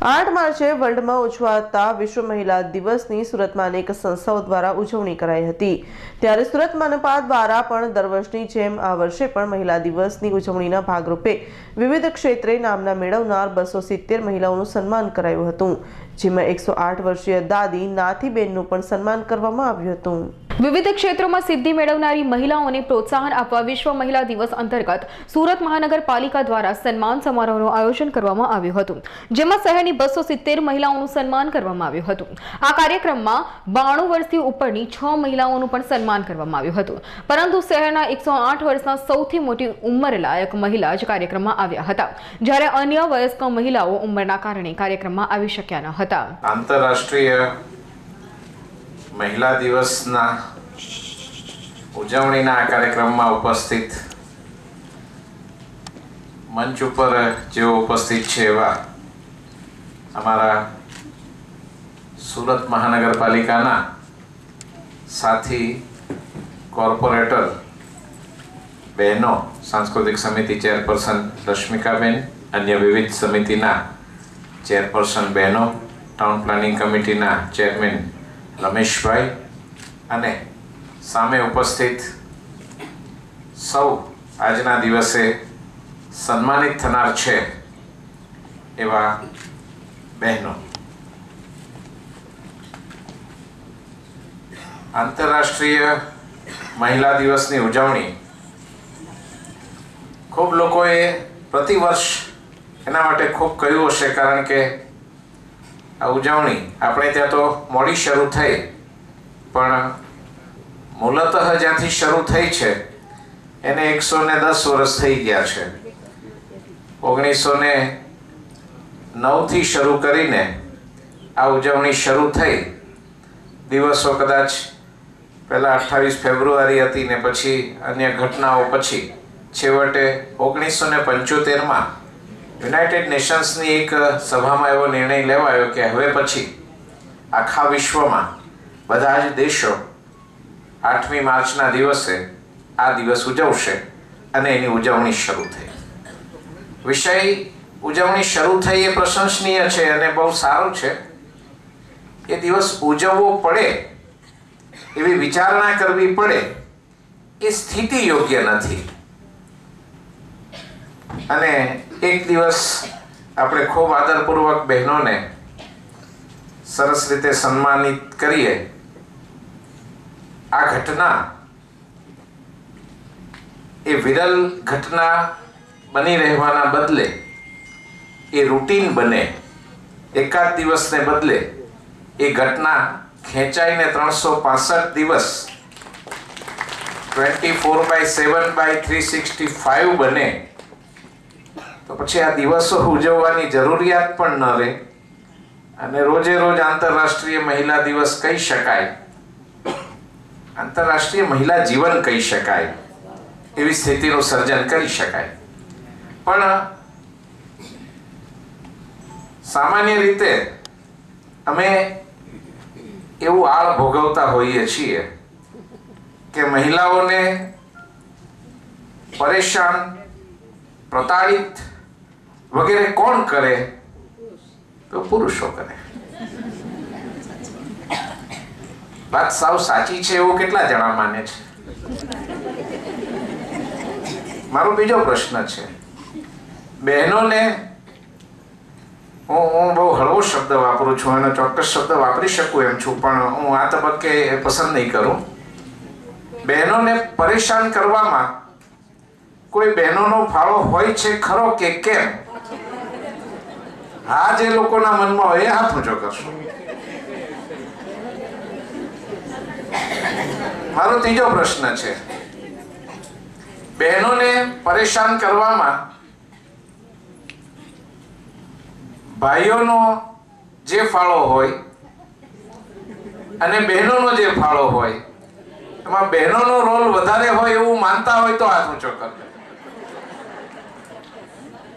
આઠ માર્ચે વર્લ્ડમાં ઉજવાતા વિશ્વ મહિલા દિવસની સુરતમાં અનેક સંસ્થાઓ દ્વારા ઉજવણી કરાઈ હતી. ત્યારે સુરત મનપા દ્વારા પણ દર વર્ષની જેમ આ વર્ષે પણ મહિલા દિવસની ઉજવણીના ભાગરૂપે વિવિધ ક્ષેત્રે નામના મેળવનાર બસો સિત્તેર મહિલાઓનું સન્માન કરાયું હતું, જેમાં એકસો આઠ વર્ષીય દાદી નાથીબેનનું પણ સન્માન કરવામાં આવ્યું હતું. વિવિધ ક્ષેત્રોમાં સિદ્ધિ મેળવનારી મહિલાઓને પ્રોત્સાહન આપવા વિશ્વ મહિલા દિવસ અંતર્ગત સુરત મહાનગરપાલિકા દ્વારા સન્માન સમારોહનું આયોજન કરવામાં આવ્યું હતું, જેમાં શહેરની બસો સિત્તેર મહિલાઓનું સન્માન કરવામાં આવ્યું હતું. આ કાર્યક્રમમાં બાણું વર્ષથી ઉપરની છ મહિલાઓનું પણ સન્માન કરવામાં આવ્યું હતું. પરંતુ શહેરના એકસો આઠ વર્ષના સૌથી મોટી ઉંમરલાયક મહિલા જ કાર્યક્રમમાં આવ્યા હતા, જ્યારે અન્ય વયસ્ક મહિલાઓ ઉંમરના કારણે કાર્યક્રમમાં આવી શક્યા ન હતા. આંતરરાષ્ટ્રીય મહિલા દિવસના ઉજવણીના આ કાર્યક્રમમાં ઉપસ્થિત મંચ ઉપર જેઓ ઉપસ્થિત છે એવા અમારા સુરત મહાનગરપાલિકાના સાથી, કોર્પોરેટર, બહેનો, સાંસ્કૃતિક સમિતિ ચેરપર્સન રશ્મિકાબેન, અન્ય વિવિધ સમિતિના ચેરપર્સન બહેનો, ટાઉન પ્લાનિંગ કમિટીના ચેરમેન રમેશભાઈ અને સામે ઉપસ્થિત સૌ આજના દિવસે સન્માનિત થનાર છે એવા બહેનો. આંતરરાષ્ટ્રીય મહિલા દિવસની ઉજવણી ખૂબ લોકોએ પ્રતિવર્ષ એના માટે ખૂબ કહ્યું હશે કારણ કે આ ઉજવણી આપણે ત્યાં તો મોડી શરૂ થઈ, પણ મૂલતઃ જ્યાંથી શરૂ થઈ છે, એને એકસો ને દસ વર્ષ થઈ ગયા છે. ઓગણીસો ને નવથી શરૂ કરીને આ ઉજવણી શરૂ થઈ. દિવસો કદાચ પહેલાં અઠ્ઠાવીસ ફેબ્રુઆરી હતી ને પછી અન્ય ઘટનાઓ પછી. છેવટે ઓગણીસો ને પંચોતેરમાં યુનાઇટેડ નેશન્સની એક સભામાં એવો નિર્ણય લેવાયો કે હવે પછી આખા વિશ્વમાં બધા જ દેશો આઠમી માર્ચના દિવસે આ દિવસ ઉજવશે અને એની ઉજવણી શરૂ થઈ. વિષય ઉજવણી શરૂ થઈ એ પ્રશંસનીય છે અને બહુ સારું છે. એ દિવસ ઉજવવો પડે એવી વિચારણા કરવી પડે એ સ્થિતિ યોગ્ય નથી. અને એક દિવસ આપણે ખૂબ આદરપૂર્વક બહેનોને સરસ રીતે સન્માનિત કરીએ આ ઘટના એ વિરલ ઘટના બની રહેવાના બદલે એ રૂટીન બને, એકાદ દિવસને બદલે એ ઘટના ખેંચાઈને ત્રણસો પાસઠ દિવસ twenty four by seven by three sixty five બને, તો પછી આ દિવસો ઉજવવાની જરૂરિયાત પણ ન રહે. અને રોજે રોજ આંતરરાષ્ટ્રીય મહિલા દિવસ કહી શકાય. આંતરરાષ્ટ્રીય મહિલા જીવન કહી શકાય, એવી સ્થિતિનું સર્જન કરી શકાય. પણ સામાન્ય રીતે અમે એવું આળ ભોગવતા હોઈએ છીએ કે મહિલાઓને પરેશાન, પ્રતાડિત વગેરે કોણ કરે? તો પુરુષો કરે. વાત સાવ સાચી છે એવું કેટલા જણા માને છે? મારો બીજો પ્રશ્ન છે. બહેનોને હું હું બહુ હળવો શબ્દ વાપરું છું અને ચોક્કસ શબ્દ વાપરી શકું એમ છું, પણ હું આ તબક્કે પસંદ નહીં કરું. બહેનોને પરેશાન કરવામાં કોઈ બહેનોનો ફાળો હોય છે ખરો કે કેમ? આ જે લોકોના મનમાં હોય એ હાથ ઊંચો કરશો. મારો ત્રીજો પ્રશ્ન છે. બહેનોને પરેશાન કરવામાં ભાઈઓનો જે ફાળો હોય અને બહેનોનો જે ફાળો હોય, એમાં બહેનોનો રોલ વધારે હોય એવું માનતા હોય તો હાથ ઊંચો કરજો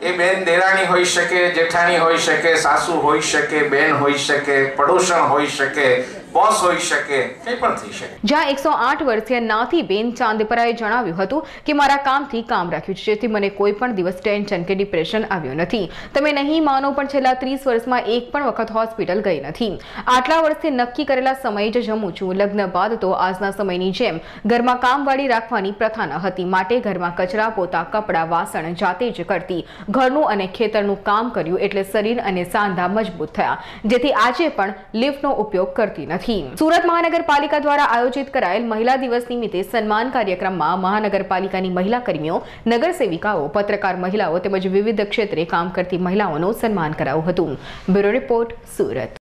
એ બેન દેરાણી હોઈ શકે, જેઠાણી હોઈ શકે, સાસુ હોઈ શકે, બેન હોઈ શકે, પડોશણ હોઈ શકે બોસ હોઈ શકે, કંઈ પણ થઈ શકે. જ્યાં એકસો આઠ વર્ષીય નાથીબેન ચાંદપરાએ જણાવ્યું હતું કે, મારા કામથી કામ રાખ્યું છે, જેથી મને કોઈ પણ દિવસ ટેન્શન કે ડિપ્રેશન આવ્યું નથી. તમે નહીં માનો, પણ છેલ્લા ત્રીસ વર્ષમાં એક પણ વખત હોસ્પિટલ ગઈ નથી. આટલા વર્ષથી નક્કી કરેલા સમયે જ જમું છું. લગ્ન બાદ તો આજના સમયની જેમ ઘરમાં કામવાળી રાખવાની પ્રથા ન હતી. માટે ઘરમાં કચરા, પોતા, કપડાં, વાસણ જાતે જ કરતી. ઘરનું અને ખેતરનું કામ કર્યું એટલે શરીર અને સાંધા મજબૂત થયા. જેથી આજે પણ લિફ્ટનો ઉપયોગ કરતી નથી સુરત મહાનગરપાલિકા દ્વારા આયોજિત કરાયેલ મહિલા દિવસ નિમિત્તે સન્માન કાર્યક્રમમાં મહાનગરપાલિકાની મહિલા કર્મીઓ, નગરસેવિકાઓ, પત્રકાર મહિલાઓ તેમજ વિવિધ ક્ષેત્રે કામ કરતી મહિલાઓનું સન્માન કરાયું હતું. Bureau report, Surat.